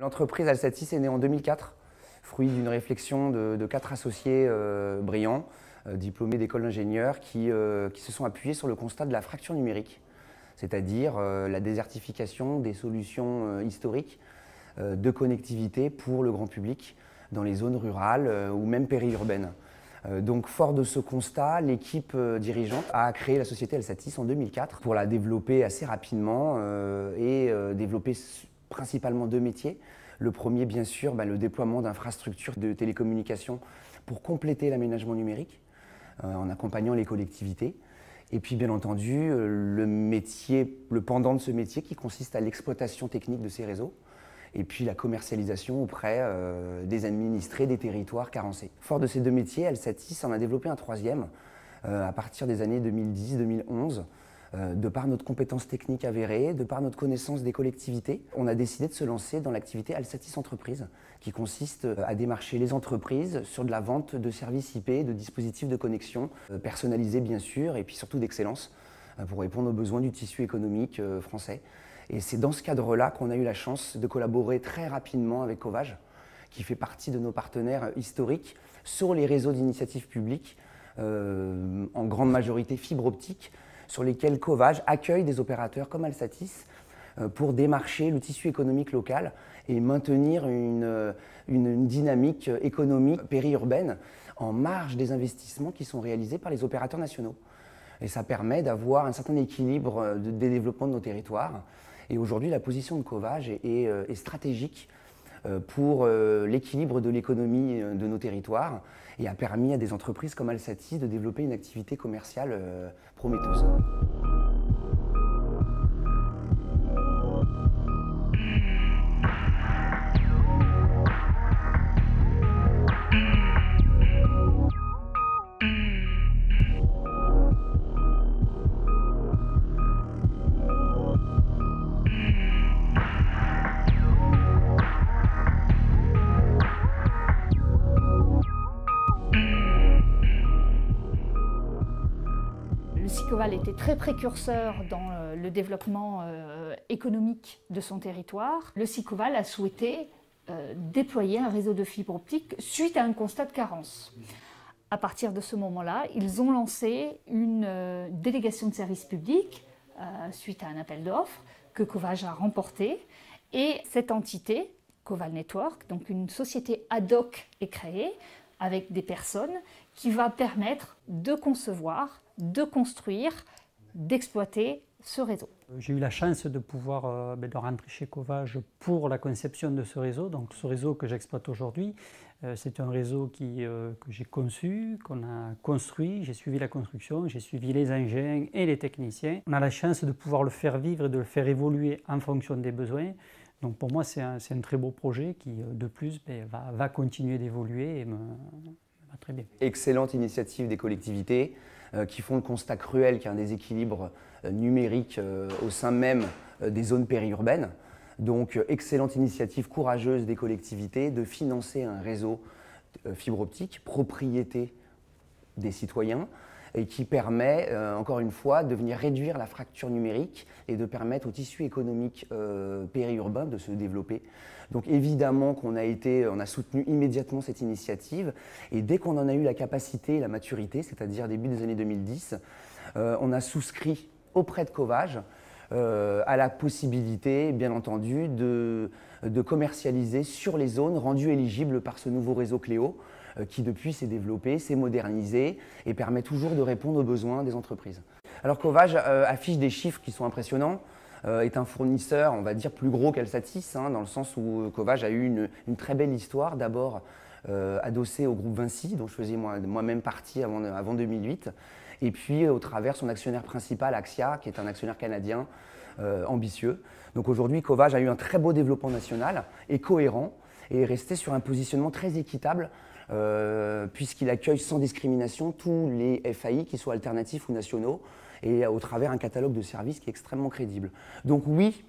L'entreprise Alsatis est née en 2004, fruit d'une réflexion de, quatre associés euh, brillants, euh, diplômés d'école d'ingénieurs, qui, euh, qui, se sont appuyés sur le constat de la fracture numérique, c'est-à-dire la désertification des solutions historiques de connectivité pour le grand public dans les zones rurales ou même périurbaines. Donc, fort de ce constat, l'équipe dirigeante a créé la société Alsatis en 2004 pour la développer assez rapidement et développer principalement deux métiers. Le premier, bien sûr, bah, le déploiement d'infrastructures de télécommunications pour compléter l'aménagement numérique euh, en accompagnant les collectivités. Et puis, bien entendu, euh, le métier, le pendant de ce métier qui consiste à l'exploitation technique de ces réseaux et puis la commercialisation auprès euh, des administrés des territoires carencés. Fort de ces deux métiers, Alsatis en a développé un troisième à partir des années 2010-2011 euh, de par notre compétence technique avérée, de par notre connaissance des collectivités, on a décidé de se lancer dans l'activité Alsatis Entreprise, qui consiste euh, à démarcher les entreprises sur de la vente de services IP, de dispositifs de connexion, euh, personnalisés bien sûr, et puis surtout d'excellence, pour répondre aux besoins du tissu économique français. Et c'est dans ce cadre-là qu'on a eu la chance de collaborer très rapidement avec Covage, qui fait partie de nos partenaires historiques sur les réseaux d'initiatives publiques, en grande majorité fibre optique, sur lesquels Covage accueille des opérateurs comme Alsatis euh, pour démarcher le tissu économique local et maintenir une, euh, une, dynamique économique périurbaine en marge des investissements qui sont réalisés par les opérateurs nationaux. Et ça permet d'avoir un certain équilibre euh, des développements de nos territoires. Et aujourd'hui, la position de Covage est stratégique pour l'équilibre de l'économie de nos territoires et a permis à des entreprises comme Alsati de développer une activité commerciale euh, prometteuse. était très précurseur dans euh, le développement euh, économique de son territoire. Le Sicoval a souhaité euh, déployer un réseau de fibres optiques suite à un constat de carence. À partir de ce moment-là, ils ont lancé une délégation de services publics suite à un appel d'offres que Covage a remporté. Et cette entité, Coval Network, donc une société ad hoc, est créée avec des personnes qui va permettre de concevoir, de construire, d'exploiter ce réseau. J'ai eu la chance de pouvoir euh, ben, de rentrer chez Covage pour la conception de ce réseau. Donc ce réseau que j'exploite aujourd'hui, euh, c'est un réseau qui, euh, que j'ai conçu, qu'on a construit. J'ai suivi la construction, j'ai suivi les engins et les techniciens. On a la chance de pouvoir le faire vivre et de le faire évoluer en fonction des besoins. Donc pour moi, c'est un, un, très beau projet qui, de plus, ben, va, va, continuer d'évoluer Excellente initiative des collectivités. Euh, qui font le constat cruel qu'il y a un déséquilibre euh, numérique euh, au sein même des zones périurbaines. Donc, excellente initiative courageuse des collectivités de financer un réseau fibre optique, propriété des citoyens, et qui permet, encore une fois, de venir réduire la fracture numérique et de permettre au tissu économique périurbain de se développer. Donc évidemment qu'on a on a soutenu immédiatement cette initiative et dès qu'on en a eu la capacité, la maturité, c'est-à-dire début des années 2010, euh, on a souscrit auprès de Covage euh, à la possibilité, bien entendu, de, commercialiser sur les zones rendues éligibles par ce nouveau réseau Cléo euh, qui depuis s'est développé, s'est modernisé et permet toujours de répondre aux besoins des entreprises. Alors Covage affiche des chiffres qui sont impressionnants. Euh, est un fournisseur, on va dire, plus gros qu'Alsatis, hein, dans le sens où Covage a eu une, très belle histoire, d'abord euh, adossé au groupe Vinci, dont je faisais moi-même partie avant, avant 2008, et puis au travers son actionnaire principal, Axia, qui est un actionnaire canadien euh, ambitieux. Donc aujourd'hui, Covage a eu un très beau développement national et cohérent, et est resté sur un positionnement très équitable puisqu'il accueille sans discrimination tous les FAI, qui soient alternatifs ou nationaux, et au travers un catalogue de services qui est extrêmement crédible. Donc oui,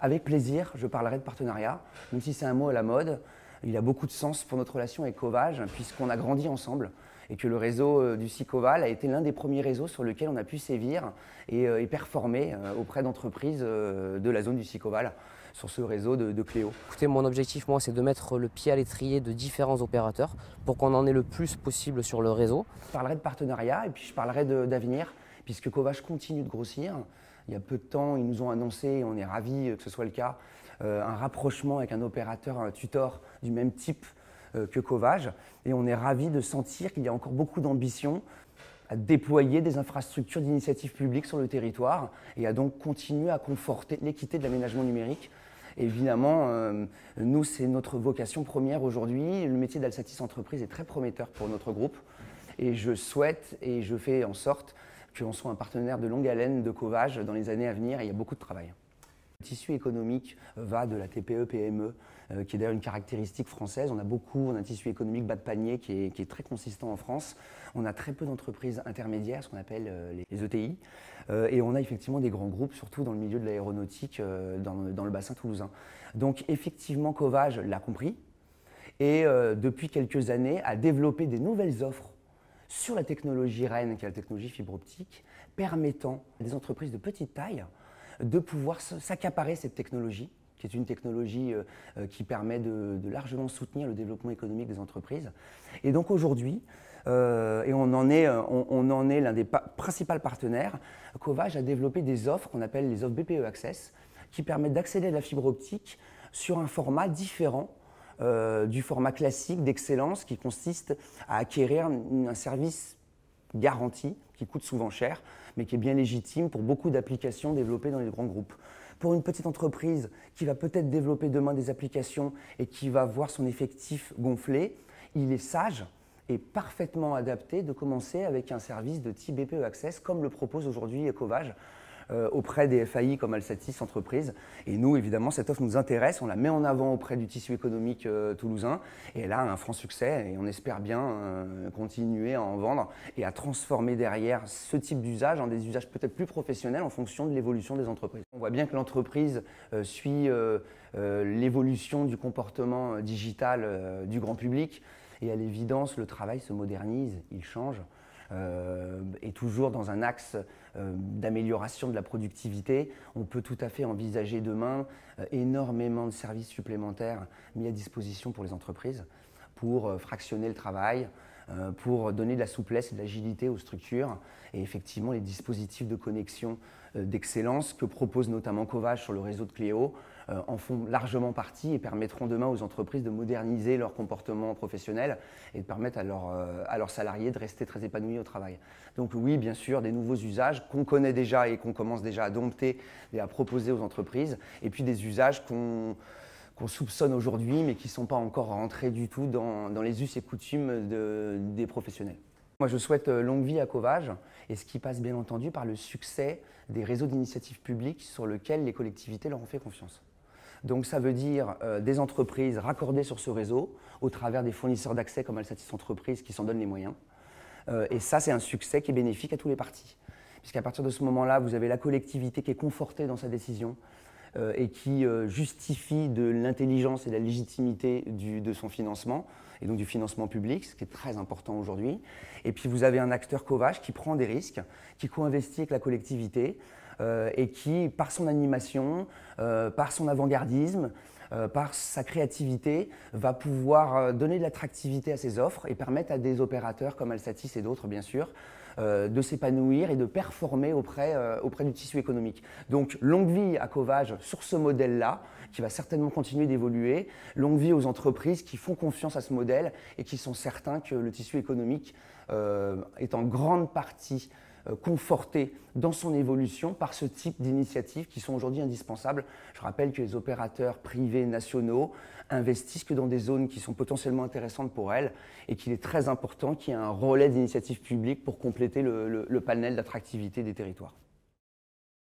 avec plaisir, je parlerai de partenariat, même si c'est un mot à la mode. Il a beaucoup de sens pour notre relation avec Covage, puisqu'on a grandi ensemble et que le réseau euh, du Sicoval a été l'un des premiers réseaux sur lequel on a pu sévir et, euh, performer euh, auprès d'entreprises de la zone du Sicoval sur ce réseau de, Cléo Écoutez, mon objectif, moi, c'est de mettre le pied à l'étrier de différents opérateurs pour qu'on en ait le plus possible sur le réseau. Je parlerai de partenariat et puis je parlerai d'avenir, puisque Covage continue de grossir. Il y a peu de temps, ils nous ont annoncé, et on est ravis que ce soit le cas, euh, un rapprochement avec un opérateur, un tutor du même type euh, que Covage. Et on est ravis de sentir qu'il y a encore beaucoup d'ambition à déployer des infrastructures d'initiative publique sur le territoire et à donc continuer à conforter l'équité de l'aménagement numérique. Évidemment, euh, nous, c'est notre vocation première aujourd'hui. Le métier d'Alsatis Entreprise est très prometteur pour notre groupe. Et je souhaite et je fais en sorte qu'on soit un partenaire de longue haleine de Covage dans les années à venir. Il y a beaucoup de travail. Le tissu économique va de la TPE-PME, euh, qui est d'ailleurs une caractéristique française. On a beaucoup, on a un tissu économique bas de panier qui est, très consistant en France. On a très peu d'entreprises intermédiaires, ce qu'on appelle euh, les, ETI. Euh, et on a effectivement des grands groupes, surtout dans le milieu de l'aéronautique, dans, le bassin toulousain. Donc effectivement, Covage l'a compris et depuis quelques années a développé des nouvelles offres sur la technologie REN, qui est la technologie fibre optique, permettant à des entreprises de petite taille de pouvoir s'accaparer cette technologie, qui est une technologie euh, euh, qui permet de, largement soutenir le développement économique des entreprises. Et donc aujourd'hui, euh, et on en est, on, en est l'un des principaux partenaires, Covage a développé des offres qu'on appelle les offres BPE Access, qui permettent d'accéder à la fibre optique sur un format différent du format classique d'excellence qui consiste à acquérir un service garanti, qui coûte souvent cher, mais qui est bien légitime pour beaucoup d'applications développées dans les grands groupes. Pour une petite entreprise qui va peut-être développer demain des applications et qui va voir son effectif gonfler, il est sage et parfaitement adapté de commencer avec un service de type BPE Access, comme le propose aujourd'hui Ecovage, euh, auprès des FAI comme Alsatis Entreprises. Et nous, évidemment, cette offre nous intéresse, on la met en avant auprès du tissu économique euh, toulousain, et elle a un franc succès, et on espère bien euh, continuer à en vendre et à transformer derrière ce type d'usage en des usages peut-être plus professionnels en fonction de l'évolution des entreprises. On voit bien que l'entreprise suit l'évolution du comportement digital du grand public, et à l'évidence, le travail se modernise, il change. Euh, et toujours dans un axe euh, d'amélioration de la productivité, on peut tout à fait envisager demain euh, énormément de services supplémentaires mis à disposition pour les entreprises pour fractionner le travail, pour donner de la souplesse et de l'agilité aux structures. Et effectivement, les dispositifs de connexion d'excellence que propose notamment Covage sur le réseau de Cléo en font largement partie et permettront demain aux entreprises de moderniser leur comportement professionnel et de permettre euh, à, leurs salariés de rester très épanouis au travail. Donc oui, bien sûr, des nouveaux usages qu'on connaît déjà et qu'on commence déjà à dompter et à proposer aux entreprises, et puis des usages qu'on soupçonne aujourd'hui, mais qui ne sont pas encore rentrés du tout dans, les us et coutumes des professionnels. Moi, je souhaite euh, longue vie à Covage, et ce qui passe bien entendu par le succès des réseaux d'initiatives publiques sur lesquels les collectivités leur ont fait confiance. Donc ça veut dire euh, des entreprises raccordées sur ce réseau au travers des fournisseurs d'accès comme Alsatis Entreprises qui s'en donnent les moyens. Euh, et ça, c'est un succès qui est bénéfique à tous les partis. Puisqu'à partir de ce moment-là, vous avez la collectivité qui est confortée dans sa décision euh, et qui justifie de l'intelligence et de la légitimité de son financement, et donc du financement public, ce qui est très important aujourd'hui. Et puis vous avez un acteur Covage qui prend des risques, qui co-investit avec la collectivité, et qui, par son animation, euh, par son avant-gardisme, euh, par sa créativité, va pouvoir donner de l'attractivité à ses offres et permettre à des opérateurs comme Alsatis et d'autres, bien sûr, de s'épanouir et de performer auprès, auprès du tissu économique. Donc, longue vie à Covage sur ce modèle-là, qui va certainement continuer d'évoluer. Longue vie aux entreprises qui font confiance à ce modèle et qui sont certains que le tissu économique est en grande partie euh, conforté dans son évolution par ce type d'initiatives qui sont aujourd'hui indispensables. Je rappelle que les opérateurs privés nationaux investissent que dans des zones qui sont potentiellement intéressantes pour elles et qu'il est très important qu'il y ait un relais d'initiatives publiques pour compléter le, le panel d'attractivité des territoires.